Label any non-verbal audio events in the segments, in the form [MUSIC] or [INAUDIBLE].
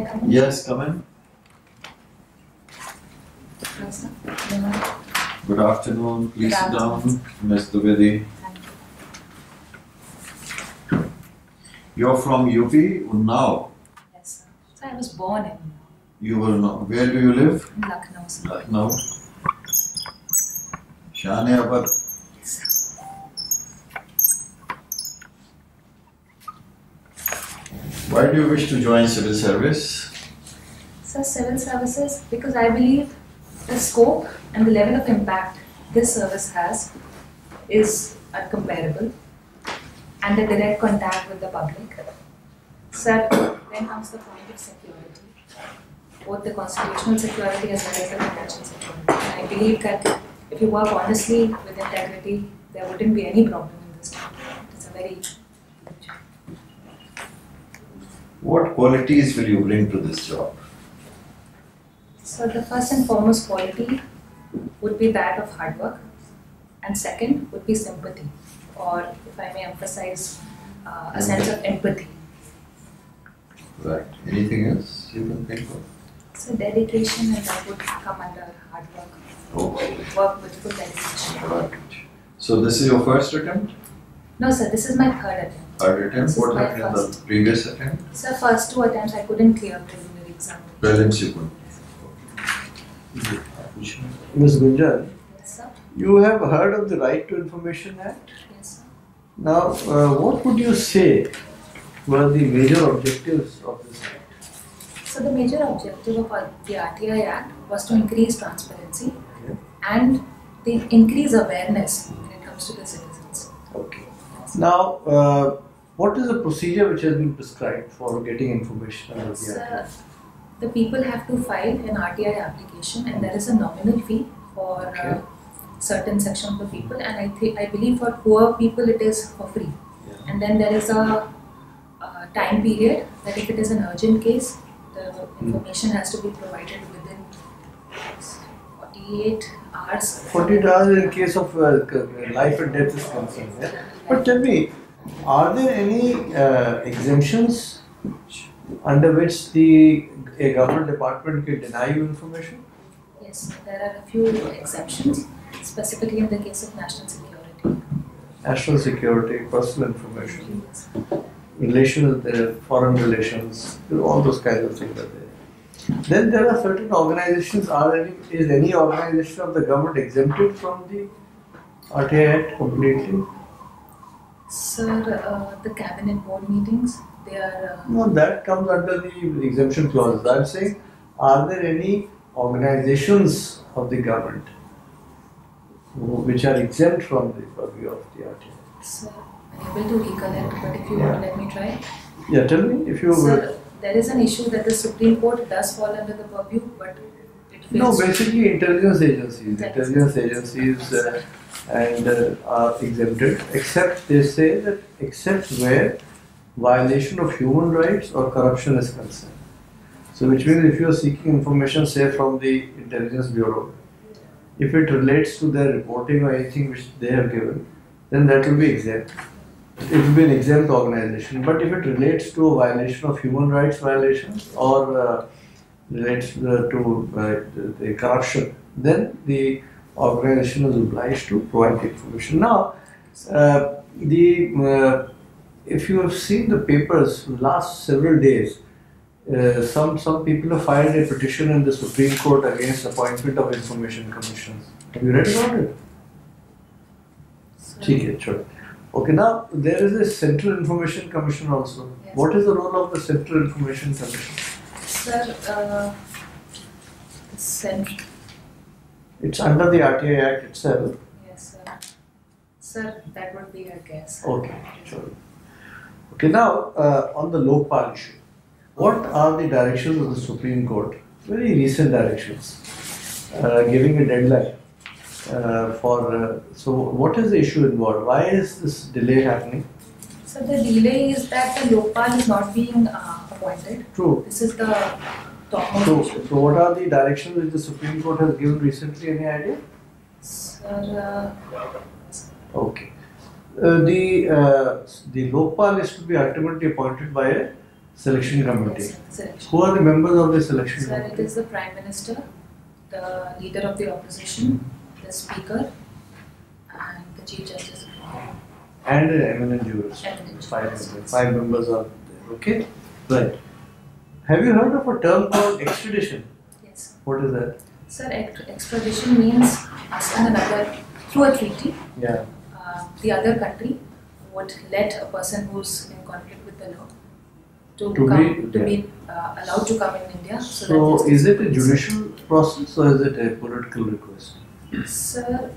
I come in? Yes, come in. Yes, sir. Yeah. Good afternoon. Please sit down, Ms. Dwivedi. You're from UP, Unnao. Yes, sir. So I was born in, Unnao. You were not. Where do you live? in Lucknow, sir. Lucknow. Shane Abar. Yes, sir. Why do you wish to join civil service? So civil services, because I believe the scope and the level of impact this service has is uncomparable and the direct contact with the public. Sir, then comes the point of security, both the constitutional security as well as the financial security. I believe that if you work honestly with integrity, there wouldn't be any problem in this job. It's a very What qualities will you bring to this job? So the first and foremost quality would be that of hard work, and second would be sympathy, or if I may emphasize, uh, a sense of empathy. Right. Anything else you can think of? So dedication and that would come under hard work. Okay. Work with full dedication. Right. So this is your first attempt? No, sir, this is my third attempt. Third attempt? What happened in the previous attempt? So first two attempts I couldn't clear preliminary exam. Prelims you could. Ms. Gunjan, Yes, sir. you have heard of the Right to Information Act. Yes, sir. Now, uh, what would you say were the major objectives of this act? So the major objective of the RTI Act was to increase transparency Okay. and the increase awareness when it comes to the citizens. Okay. Now, uh, what is the procedure which has been prescribed for getting information under the So, act? the people have to file an RTI application and there is a nominal fee for Okay. uh, certain section of the people and I think I believe for poor people it is for free. Yeah. And then there is a uh, time period that if it is an urgent case, the information has to be provided within 48 hours. 48 hours in case of uh, life and death is concerned. Yeah? But tell me, are there any uh, exemptions under which the a government department can deny you information? Yes, there are a few exceptions, specifically in the case of national security. National security, personal information, relations, uh, foreign relations, all those kinds of things are there. Then there are certain organizations. Are any, is any organization of the government exempted from the RTI Act completely? Sir, uh, the cabinet board meetings, they are. Uh, No, that comes under the exemption clause. I'm saying, are there any organizations of the government which are exempt from the purview of the RTI? Sir, I'm able to recollect, but if you Yeah. want, let me try. Yeah, tell me if you. Sir, there is an issue that the Supreme Court does fall under the purview, but it No, basically intelligence agencies. That- Intelligence agencies uh, and uh, are exempted, except they say that except where violation of human rights or corruption is concerned. So, which means if you are seeking information, say from the intelligence bureau, if it relates to their reporting or anything which they have given, then that will be exempt. It will be an exempt organization. But if it relates to a violation of human rights violations or uh, relates uh, to uh, the- the corruption, then the organization is obliged to provide information. Now, uh, the uh, if you have seen the papers last several days, uh, some some people have filed a petition in the Supreme Court against appointment of information commissions. Have you read about it? Okay, sure. Okay, now there is a Central Information Commission also. Yes. What is the role of the Central Information Commission? Sir, uh, Central it's under the RTI Act itself. yes, sir. Sir, that would be a guess. Okay, sure. Okay, now uh, on the Lokpal issue, what are the directions of the Supreme Court? Very recent directions, uh, giving a deadline uh, for. Uh, so, what is the issue involved? Why is this delay happening? So the delay is that the Lokpal is not being uh, appointed. True. This is the So, so what are the directions which the Supreme Court has given recently? Any idea? Sir, uh, Okay. Uh, the uh, the Lokpal is to be ultimately appointed by a selection committee. Yes, selection. Who are the members of the selection Sir, it committee? is the Prime Minister, the Leader of the Opposition, the Speaker, and the Chief Justice. And the eminent. Eminent Five members. Five members are there. Okay. Right. Have you heard of a term called extradition? Yes. What is that? Sir, ex- extradition means asking another, through a treaty, Yeah. uh, the other country would let a person who's in conflict with the law to, To come, be- to yeah. be uh, allowed to come in India. So, So is it a judicial process or is it a political request? Sir,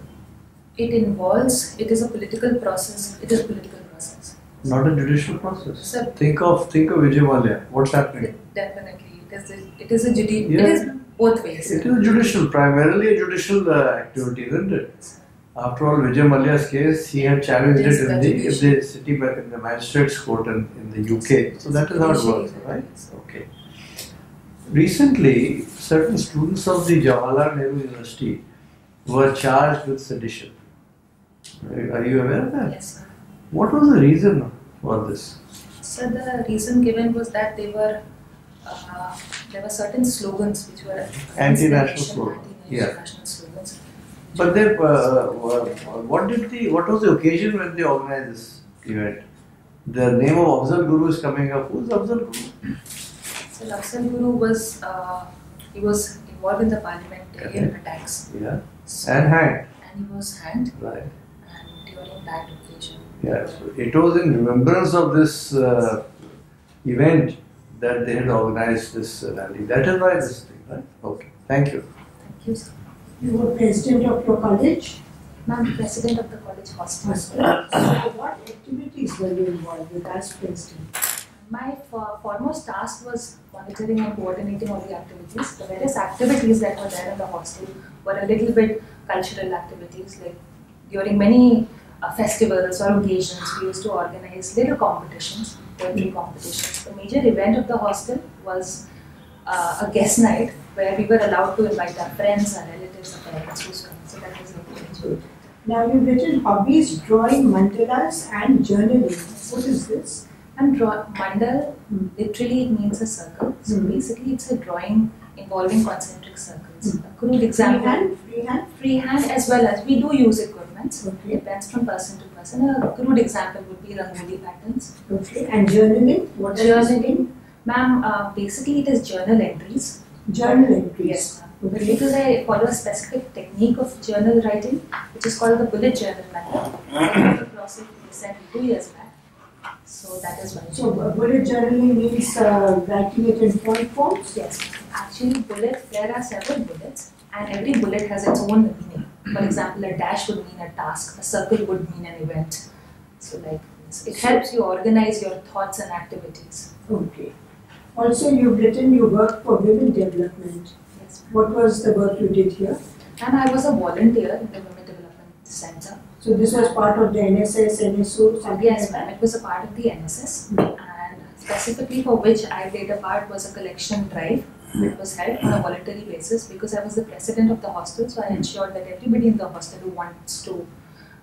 it involves, it is a political process, it is a political process. Not a judicial process. Sir, Think of think of Vijay Mallya. What's happening? Definitely, it is a, it is a judi- Yeah. it is both ways. It is a judicial, primarily a judicial uh, activity, isn't it? After all, Vijay Mallya's case, he had challenged It it in the in the city back in the magistrates court in, in the UK. So that is how it works, right? Okay. Recently, certain students of the Jawaharlal Nehru University were charged with sedition. Are are you aware of that? Yes, sir. What was the reason for this? So the reason given was that they were, uh, there were certain slogans which were Anti-national against the slogan. election, Yeah. Slogans. But then, uh, what did the what was the occasion when they organized this event? The name of Afzal Guru is coming up. Who's Afzal Guru? So Lakshan Guru was, uh, he was involved in the parliamentarian Correct. attacks. Yeah, So, and hanged. and he was hanged Right. and during that occasion. Yeah. So it was in remembrance of this uh, event that they had organized this uh, rally. That is why this thing, right? Okay. Thank you. Thank you, sir. You were president of your college. Ma'am, president of the college hostel. So what activities were you involved with as president? My for- foremost task was monitoring and coordinating all the activities. The various activities that were there in the hostel were a little bit cultural activities. Like during many uh, festivals or occasions, we used to organize little competitions, poetry competitions. The major event of the hostel was uh, a guest night where we were allowed to invite our friends, our relatives, our parents come. So that was like major. Now you've written hobbies, drawing, mandalas and journaling. What is this? And draw mandal literally it means a circle. So Hmm. basically it's a drawing involving concentric circles. Hmm. A crude example. Freehand, freehand. Freehand as well as we do use equipments. Okay. Depends from person to person. A crude example would be rangoli patterns. Okay. And journaling. What Journaling. Ma'am, uh, basically it is journal entries. Journal entries. Yes, ma'am. Okay. because I follow a specific technique of journal writing, which is called the bullet journal method. [COUGHS] I across it recently, two years back. So that is why. So uh, bullet journaling means uh, writing it in point forms. Yes, actually bullet, there are several bullets and every bullet has its own meaning. For mm-hmm. example, a dash would mean a task, a circle would mean an event. So like this. It helps you organize your thoughts and activities. Okay. Also, you've written you work for women development. Yes. What was the work you did here? And I was a volunteer in the Women Development Center. So this was part of the NSS, NSO, something Yes, ma'am, it was a part of the NSS mm-hmm. and specifically for which I played a part was a collection drive. It was held on a voluntary basis because I was the president of the hostel, so I ensured that everybody in the hostel who wants to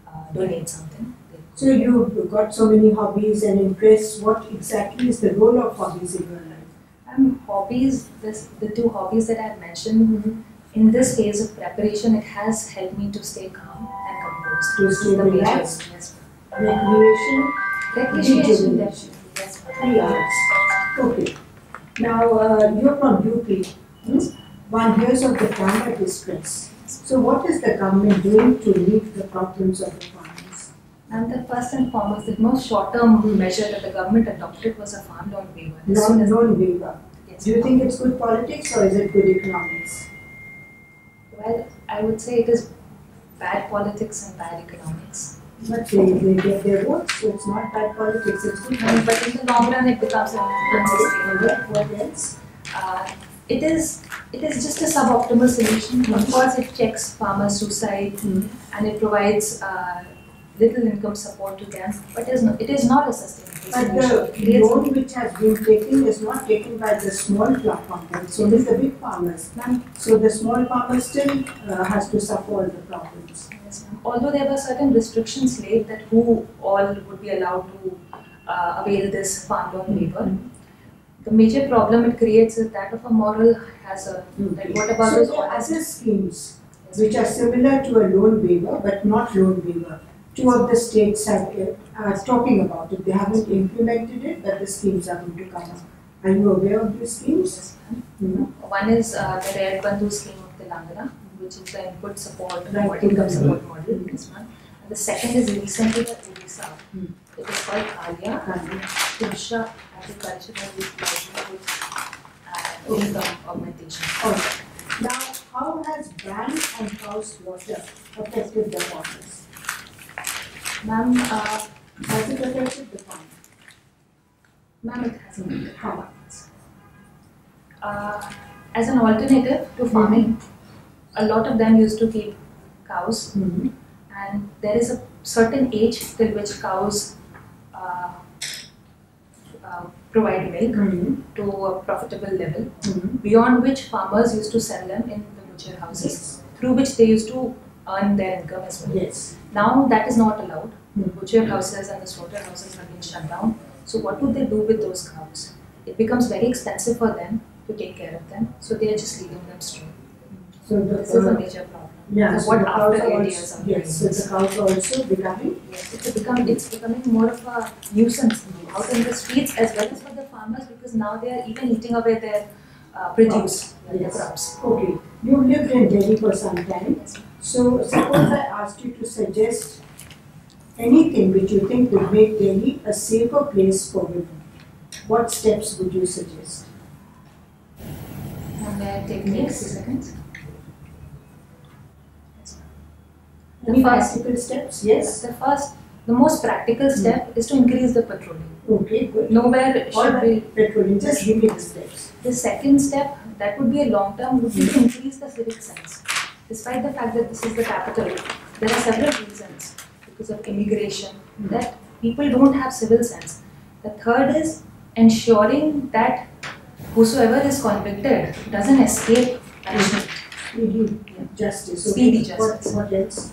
uh, donate something, So you've got so many hobbies and interests. What exactly is the role of hobbies in your life? Um, hobbies, this, the two hobbies that I've mentioned, in this phase of preparation, it has helped me to stay calm and composed. To stay relaxed? Yes. Recreation, Recreation, definitely, yes. three hours. Okay. Now uh, you're from UP. Hmm? One hears of the farmer distress. So what is the government doing to meet the problems of the farmers? And the first and foremost, the most short-term measure that the government adopted was a farm loan waiver. As soon Non as- loan waiver. yes. Do you think it's good politics or is it good economics? Well, I would say it is bad politics and bad economics. But they, they get their votes, so it's not bad politics, it's good. But in the long run, it becomes unsustainable. What what else? Uh, it is it is just a suboptimal solution. Of course, it checks farmers' suicide Hmm. and it provides uh, little income support to them, but it is not, it is not a sustainable But solution. It the loan which has been taken is not taken by the small farmers, so it's only the big farmers. So the small farmer still uh, has to suffer the problems. Yes, ma'am. Although there were certain restrictions laid that who all would be allowed to uh, avail this farm loan waiver, The major problem it creates is that of a moral hazard. Like what about So those there are honest? other schemes which are similar to a loan waiver but not loan waiver. Two of the states have, uh, are talking about it. They haven't implemented it, but the schemes are going to come up. Are you aware of these schemes? Yes, ma'am. No. One is uh, the Rythu Bandhu scheme of Telangana, which is the input support, Right. or income support model. This one. And the second is recently the Odisha. Hmm. It is called KALIA, Can't Pursha Agricultural Livelihoods and Income Augmentation. Alright. Now, how has ban and house water affected the farmers? Ma'am, uh, Has it affected the farmers? ma'am, it hasn't. How much? Uh, as an alternative to farming, a lot of them used to keep cows, Mm-hmm. and there is a certain age till which cows uh, uh, provide milk Mm-hmm. to a profitable level, Mm-hmm. beyond which farmers used to sell them in the butcher houses, through which they used to earn their income as well. Yes. Now that is not allowed. The Hmm. butcher houses and the slaughter houses have been shut down. So what do they do with those cows? It becomes very expensive for them to take care of them, so they are just leaving them stray. So the, This is a uh, major problem. yeah, So so what after cows are years also, of yes, so the cows are also becoming, Yes, it's become it's becoming more of a nuisance out in the streets as well as for the farmers because now they are even eating away their uh, produce, like the Yes. crops. okay, you've lived in Delhi for some time. So suppose I asked you to suggest anything which you think would make Delhi a safer place for women. What steps would you suggest? And may I take next seconds? Any The first, practical steps? Yes? the first, the most practical hmm. step is to increase the patrolling. Okay, good. Nowhere All should be. petroleum, just give me the steps. The second step, that would be a long term, would be to hmm. increase the civic sense. Despite the fact that this is the capital, there are several reasons because of immigration hmm. that people don't have civil sense. The third is ensuring that whosoever is convicted doesn't escape punishment. Speedy justice. Speedy What- justice. What else?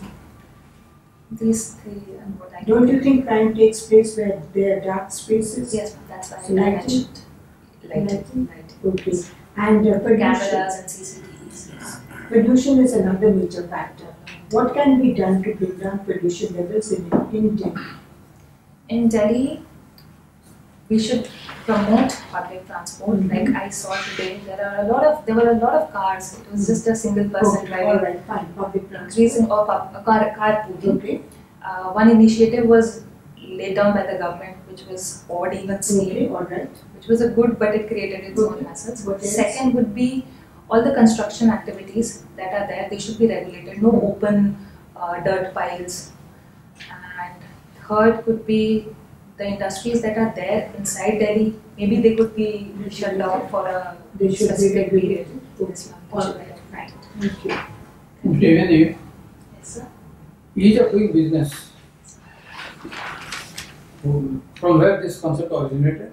These three and what I Don't you think crime takes place where there are dark spaces? Yes, that's why So I mentioned lighting. Lighting? lighting. Okay. And uh, pollution. Cameras and CCTVs. yes. Pollution is another major factor. What can be done to bring down pollution levels in, in Delhi? In Delhi, we should promote public transport. Mhm. Like I saw today, there are a lot of there were a lot of cars. It was just a single person Okay, driving, all right, fine, public transport. increasing or pub, a car carpooling. Okay, Uh, one initiative was laid down by the government, which was odd even scheme, okay, all right. which was a good, but it created its Okay. own hassles. Second would be all the construction activities that are there. They should be regulated. No open uh, dirt piles. And third could be the industries that are there inside Delhi. Maybe they could be shut down for a They should be specific period. regulated. Yes, ma'am. They All should right, be- right. Thank you. Devi, Yes, sir. ease of doing business. From where this concept originated?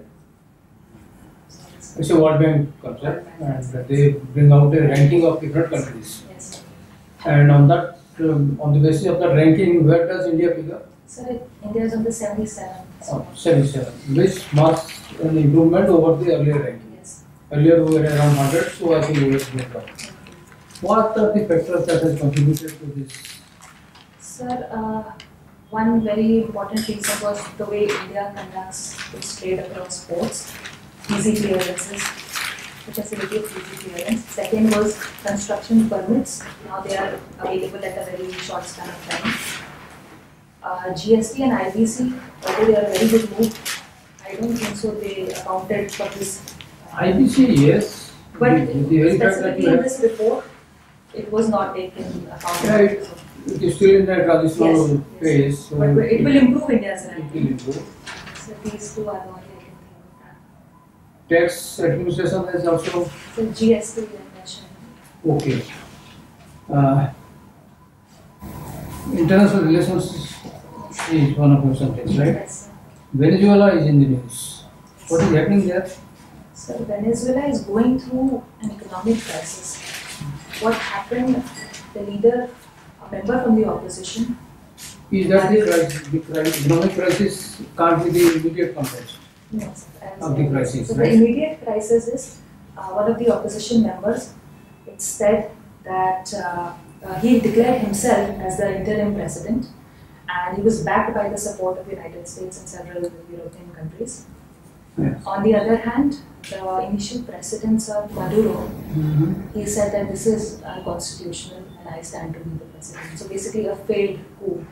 It's a World Bank concept and they bring out a ranking of different countries. Yes. And on that, um, on the basis of that ranking, where does India figure? up? Sir, India is on the 77th. Oh, 77, which marks an improvement over the earlier ranking. Yes. Earlier we were around 100, so I think we moved up. What are the factors that has contributed to this? Sir, uh, one very important reason was the way India conducts its trade across ports, easy clearances, the facility of easy clearance. Second was construction permits, now they are available at a very short span of time. Uh, GST and IBC, although they are very good move, I don't think so they accounted for this. IBC, yes. But The- the very fact that specifically in this report, it was not taken account. Yeah, it- It is still in the transitional Yes, phase, yes. so. But it will improve India's It will improve. So these two are the only I can. Tax administration is also So GST okay. Uh, International relations is one of your subjects, right? Yes. Venezuela is in the news. What is happening there? So Venezuela is going through an economic crisis. What happened, the leader, a member from the opposition, Is that the crisis, the crisis, economic crisis can't be the immediate context? Yes, Of the crisis, So the immediate crisis is, uh, one of the opposition members, it said that uh, uh, he declared himself as the interim president and he was backed by the support of the United States and several European countries. Yes. On the other hand, the initial precedents of Maduro, he said that this is unconstitutional and I stand to be the president. So basically a failed coup.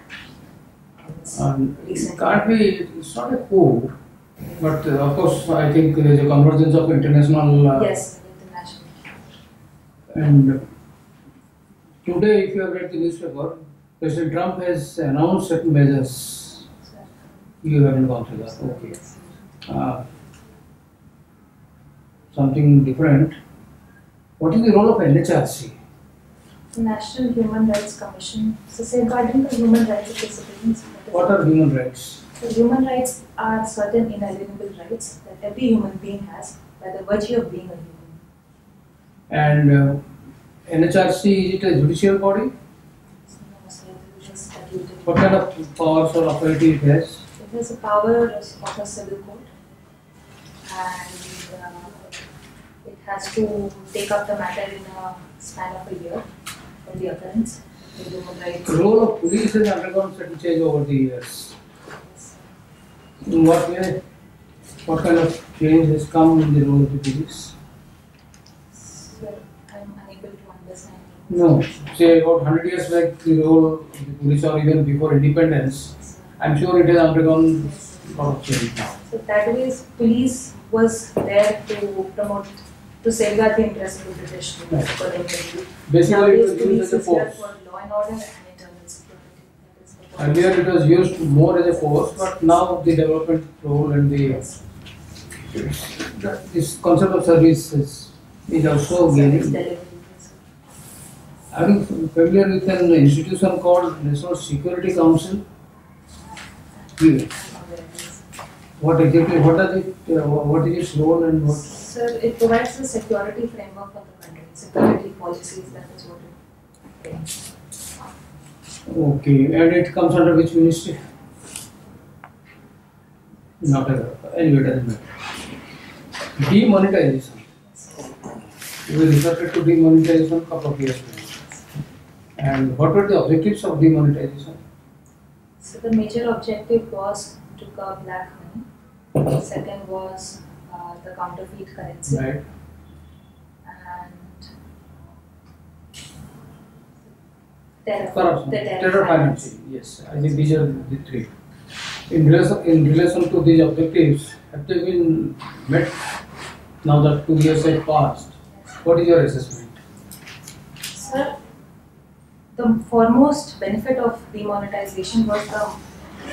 Um, recently. can't be, it's not a coup, but uh, of course, I think there is a convergence of international. Uh, Yes, international. And today, if you have read the newspaper, President Trump has announced certain measures. You haven't gone through that, okay. Uh, something different. What is the role of NHRC? The National Human Rights Commission, so safeguarding the human rights of the citizens. What are human rights? So human rights are certain inalienable rights that every human being has by the virtue of being a human. And uh, NHRC, is it a judicial body? So, no, so it is statutory. What kind of powers or authority it has? It has a power of a civil court and uh, it has to take up the matter in a span of a year from the occurrence. The. The role of police has undergone certain change over the years. In what way? What kind of change has come in the role of the police? So I'm unable to understand. No, say about 100 years back, the role of the police or even before independence, I'm sure it has undergone a lot of change now. So that ways, police was there to promote, to safeguard the interests of the British rule, Right. according to. Basically, it was police used as a force. for law and order and internal security. That is the point. Earlier, it was used more as a force, but now the development role and the Yes. this concept of service is, is also Service gaining. Are you familiar with an institution called National Security Council? Yeah. I'm aware, yes. What exactly, what does it, uh, what is its role and what? Sir, it provides the security framework for the country, security policies, that is what it brings. Okay, and it comes under which ministry? Not at all. Anyway, doesn't matter. Demonetization. We resorted to demonetization a couple of years back. And what were the objectives of demonetization? So the major objective was to curb black money. Second was uh, the counterfeit currency. Right. and terror, Corruption, the terror financing, yes, I think these are the three. In relation, in relation to these objectives, have they been met now that two years have passed? What is your assessment? Sir, the foremost benefit of demonetization was the,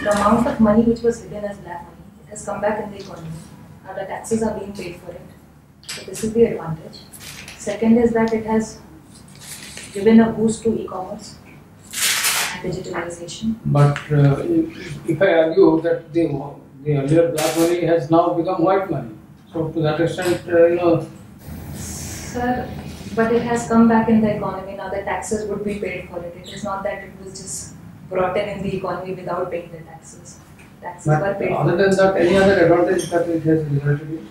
the amount of money which was hidden as black money. It has come back in the economy. Now the taxes are being paid for it. So this is the advantage. Second is that it has given a boost to e-commerce and digitalization. But uh, if, if I argue that the, the earlier black money has now become white money, so to that extent, uh, you know, Sir, but it has come back in the economy. Now the taxes would be paid for it. It is not that it was just brought in in the economy without paying the taxes. Taxes were but paid other than that, any other advantage that it has resulted in?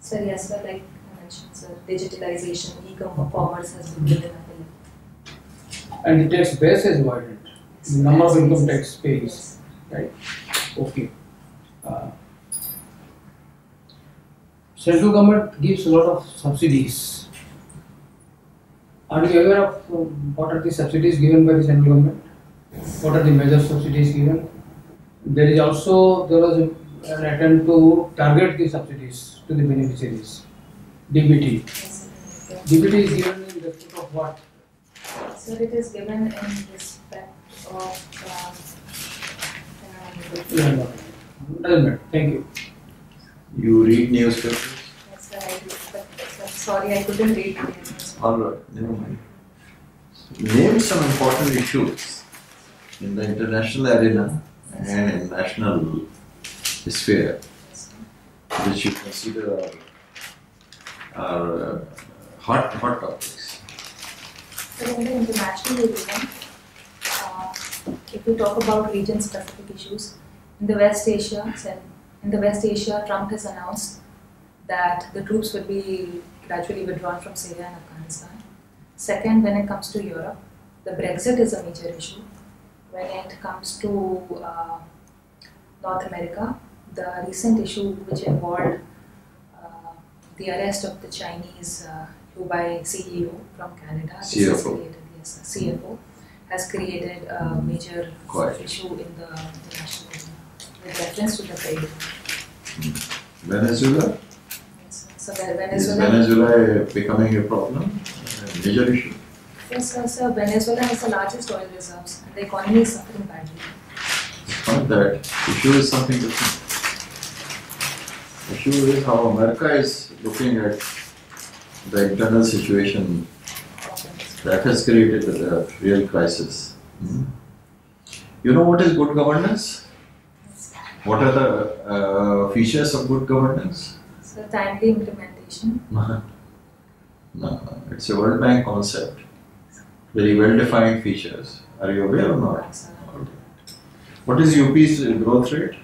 Sir, yes, sir, like I mentioned, sir, digitalization, e-commerce has been given up And the tax base is widened, the number of income tax pays. Yes. right? Okay. Uh, Central government gives a lot of subsidies. Are you aware of uh, what are the subsidies given by the central government? What are the major subsidies given? There is also, there was an attempt to target the subsidies to the beneficiaries. DBT. Yes, sir. DBT is given in respect of what? So it is given in respect of, um, um. Doesn't matter, thank you. You read newspapers? yes, sir, I do, but sir, sorry, I couldn't read the news. Alright, never mind. Name some important issues in the international arena and in national sphere which you consider are, are uh, hot, hot topics. So in the international arena, uh, if we talk about region-specific issues, in the West Asia, in the West Asia, Trump has announced that the troops will be gradually withdrawn from Syria and Afghanistan. Second, when it comes to Europe, the Brexit is a major issue. When it comes to uh, North America, the recent issue which involved uh, the arrest of the Chinese uh, Huawei CEO from Canada, CFO. created, yes, CFO, has created a major Quite. issue in the international with reference to the trade. Venezuela? So Ve- Is Venezuela, Venezuela becoming a problem, a major issue? yes, sir, sir, Venezuela has the largest oil reserves and the economy is suffering badly. Not that, issue is something different. Issue is how America is looking at the internal situation that has created a real crisis. Hmm. You know what is good governance? What are the uh, features of good governance? So timely implementation, No, no, it's a World Bank concept. Very well defined features. Are you aware or not? What is UP's growth rate?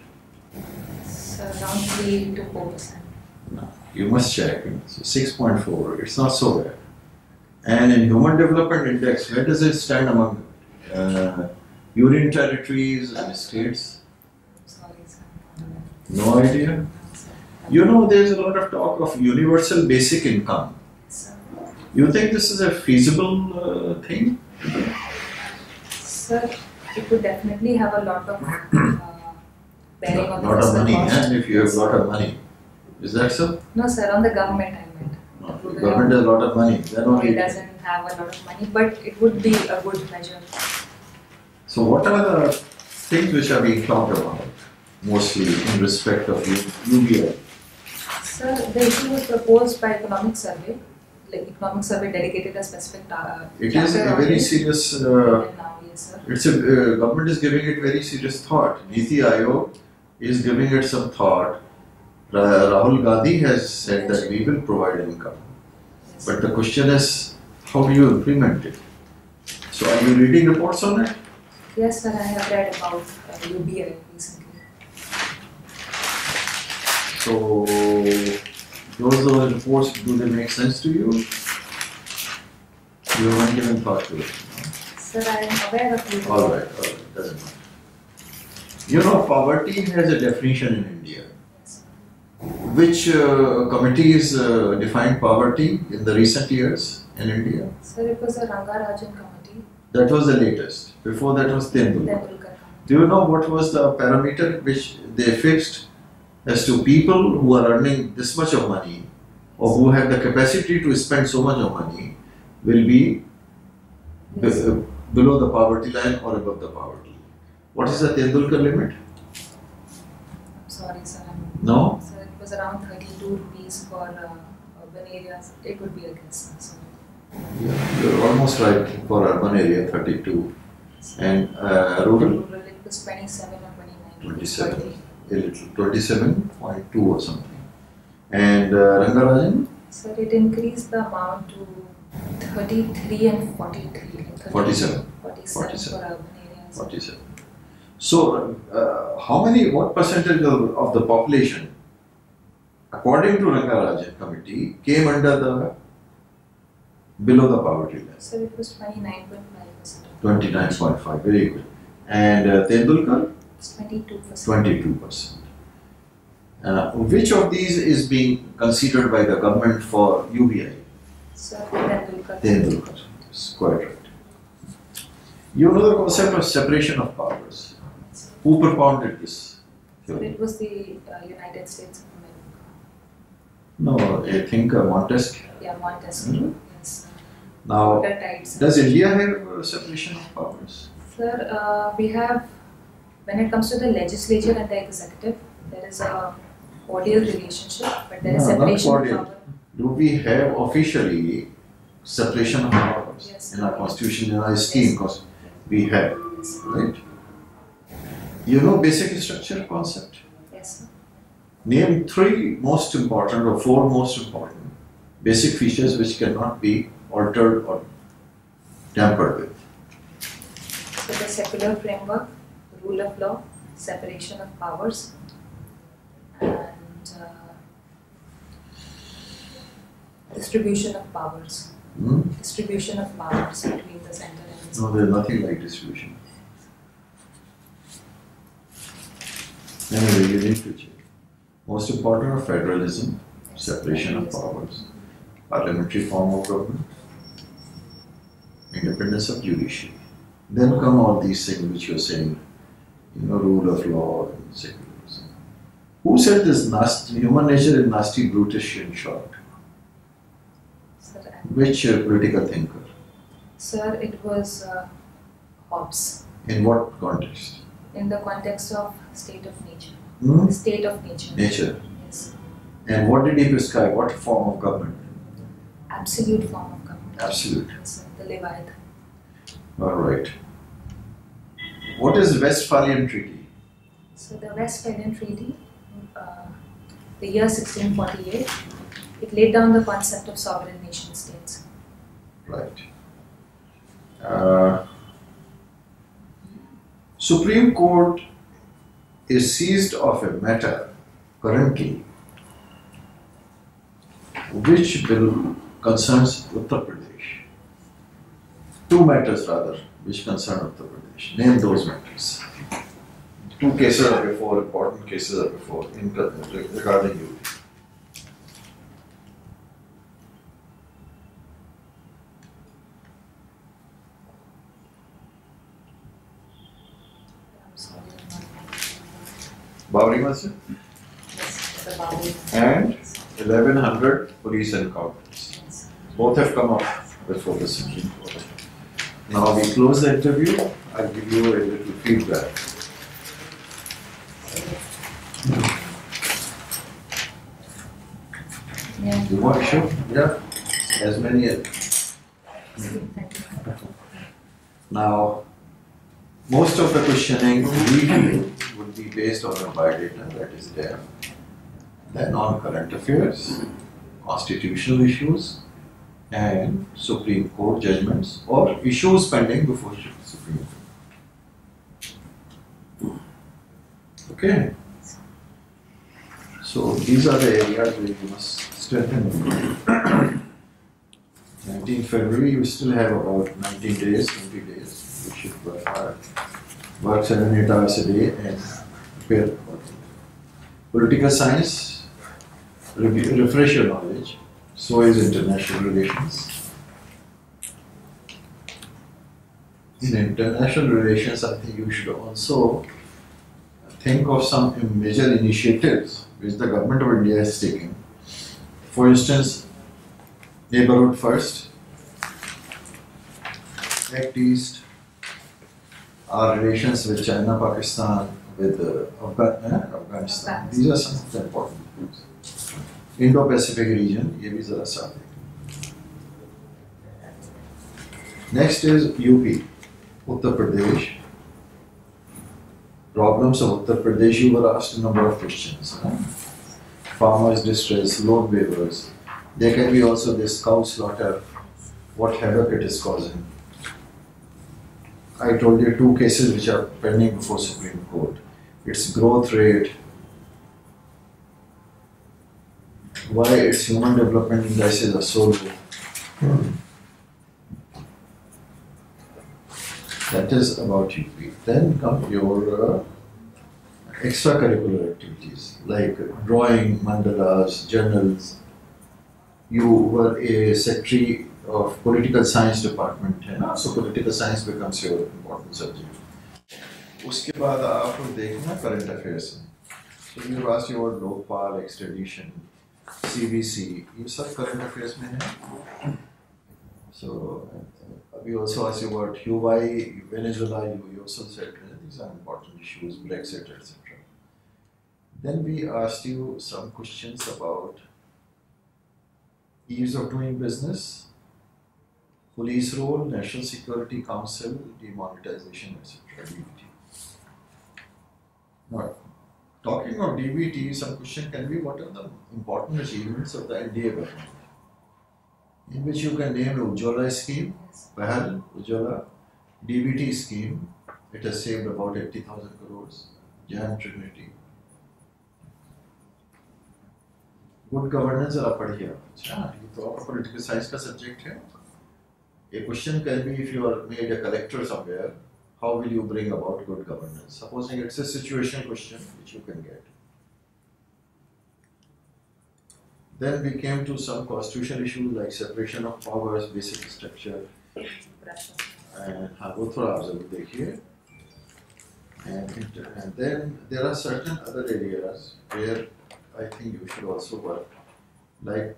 So around three to four percent. No, you must check. Six point four. It's not so bad. And in Human Development Index, where does it stand among uh, union territories and states? Sorry. No idea. You know, there's a lot of talk of universal basic income. You think this is a feasible uh, thing? sir, it would definitely have a lot of uh, bearing on the lot of money, cost. and if you have a lot of money, is that so? No, sir, on the government I meant. No, Rural government has a lot of money. Then It doesn't have a lot of money, but it would be a good measure. So, what are the things which are being talked about mostly in respect of UBI? Sir, the issue was proposed by Economic Survey, like Economic Survey dedicated a specific ta- It is a very serious. Uh, now, yes, sir. it's a uh, government is giving it very serious thought. Niti Aayog is giving it some thought. Rahul Gandhi has said that we will provide income, Yes. but the question is, how do you implement it? So, are you reading reports on it? Yes, sir, I have read about uh, UBI recently. So, those those reports, do they make sense to you? You haven't given thought to it. Sir, I am aware of. All right, all right, doesn't matter. You know, poverty has a definition in India. Yes. Which uh, committees uh, defined poverty in the recent years in India? Sir, it was the Rangarajan committee, That was the latest. Before that was Tendulkar. Tendulkar. Do you know what was the parameter which they fixed as to people who are earning this much of money or who have the capacity to spend so much of money will be Yes. below the poverty line or above the poverty. Line. What is the Tendulkar limit? I'm sorry, sir. I'm, No? Sir, it was around 32 rupees for uh, urban areas. It would be a guess. Yeah, you're almost right for urban area 32 and uh, rural Rural, it was 27 or 29 rupees 27. A little 27.2 or something. And uh, Rangarajan Sir, it increased the amount to 33 and 43. like 30 47. 47 47. for urban areas. 47. So, uh, how many, what percentage of, of the population, according to Rangarajan committee, came under the below the poverty line? Sir, it was 29.5%. 29.5, very good. And uh, Tendulkar, 22%. 22 percent. Uh, which of these is being considered by the government for UBI? Sir, Tendulkar. Tendulkar, that's quite right. You know the concept of separation of powers. Who propounded this? It was the uh, United States of America. No, I think uh, Montesquieu. Yeah, Montesquieu. Hmm. Yes. Now, does India have uh, separation of powers? Sir, uh, we have, when it comes to the legislature and the executive, there is a cordial relationship, but there is No, not separation of cordial. power. Do we have officially separation of powers Yes. in our constitution, in our scheme? Yes. Because we have, Yes. right? You know basic structure concept? Yes. sir. Name three most important or four most important basic features which cannot be altered or tampered with. So the secular framework, rule of law, separation of powers, and uh, distribution of powers. Hmm? Distribution of powers between the center and the No, there's nothing like distribution. Anyway, you need to check. Most important are federalism, separation of powers, parliamentary form of government, independence of judiciary. Then come all these things which you're saying, you know, rule of law and secularism. Who said this nasty, human nature is nasty, brutish in short? Sir, Which uh, political thinker? Sir, it was uh, Hobbes In what context? in the context of state of nature. Hmm? State of nature. Nature. Yes. And what did he prescribe? What form of government? Absolute form of government. Absolute. Yes, sir. The Leviathan. All right. What is Westphalian Treaty? So the Westphalian Treaty, uh, the year 1648, it laid down the concept of sovereign nation states. Right. Uh, Supreme Court is seized of a matter currently which bill concerns Uttar Pradesh. Two matters rather which concern Uttar Pradesh. Name those matters. Two cases are before, important cases are before in regarding you. Babri Masjid and 1100 police encounters. Both have come up before the Supreme Court. Now we close the interview. I'll give you a little feedback. Yeah. You want to show? Yeah. As many as. Now, most of the questioning we do would be based on the biodata that is there. Then on current affairs, constitutional issues, and Supreme Court judgments or issues pending before Supreme Court. Okay. So these are the areas where you must strengthen. [COUGHS] 19 February, you still have about 19 days, 20 days. You should work hard. Work 7 8 hours a day and prepare. Political science, refresh your knowledge. So is international relations. In international relations, I think you should also think of some major initiatives which the government of India is taking. For instance, neighborhood first, Act East, our relations with China, Pakistan, with uh, eh, Afghanistan. These are some of the important things. Indo-Pacific region, ये भी जरा सा देखें. Next is UP, Uttar Pradesh. Problems of Uttar Pradesh, you were asked a number of questions. huh? Farmers' distress, loan waivers. There can be also this cow slaughter, what havoc it is causing. I told you two cases which are pending before Supreme Court. Its growth rate, why its human development indices are so low. That is about UP. Then come your uh, extracurricular activities like drawing, mandalas, journals. You were a secretary of political science department, है ना? So political science becomes your important subject. उसके बाद आप देखना current affairs में. So you asked you about Lokpal, extradition, CVC, you said current affairs में है. So uh, we also asked you about U. I. Venezuela, you also said these are important issues, Brexit, etc. Then we asked you some questions about ease of doing business, police role, National Security Council, demonetization, etc. All right. Talking of DBT, some question can be what are the important achievements of the NDA government? In which you can name the Ujjwala scheme, Pahal, Ujjwala, DBT scheme, it has saved about 80,000 crores, Jam Trinity. Good governance जरा पढ़िए अच्छा ये तो आपका political science का subject है A question can be if you are made a collector somewhere, how will you bring about good governance? Supposing it's a situation question which you can get. Then we came to some constitutional issues like separation of powers, basic structure, and and, and then there are certain other areas where I think you should also work, like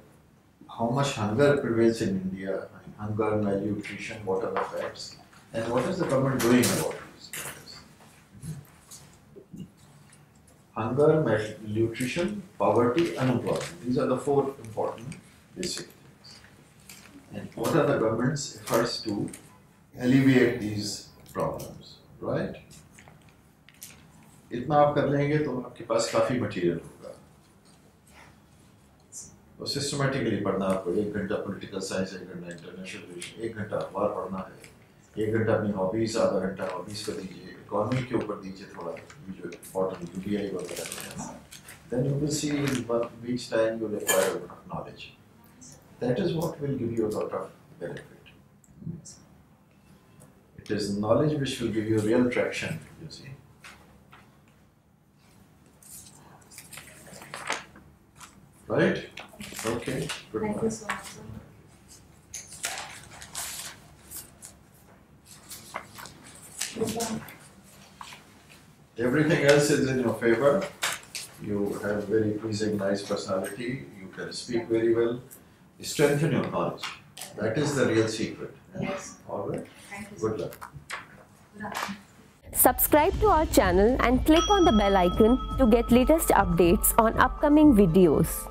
how much hunger prevails in India, hunger, malnutrition, what are the facts? And what is the government doing about these matters. Hunger, malnutrition, poverty, unemployment. These are the four important basic things. And what are the government's efforts to alleviate these problems, right? इतना आप कर लेंगे तो आपके पास काफ़ी material होगा तो systematically पढ़ना आपको एक घंटा पॉलिटिकल साइंस एक घंटा इंटरनेशनल रिलेशन एक घंटा अखबार पढ़ना है एक घंटा अपनी हॉबीज आधा घंटा हॉबीज को दीजिए इकॉनमी के ऊपर दीजिए थोड़ा जो इम्पोर्टेंट यू डी आई वगैरह then you will see in time you require knowledge that is what will give you lot of benefit it is knowledge which will give you real traction you see Right? Okay. Good Thank you so much. Everything else is in your favor. You have very pleasing, nice personality. You can speak very well. Strengthen your knowledge. That is the real secret. Yes. All right. Thank you. Good luck. Good afternoon. Subscribe to our channel and click on the bell icon to get latest updates on upcoming videos.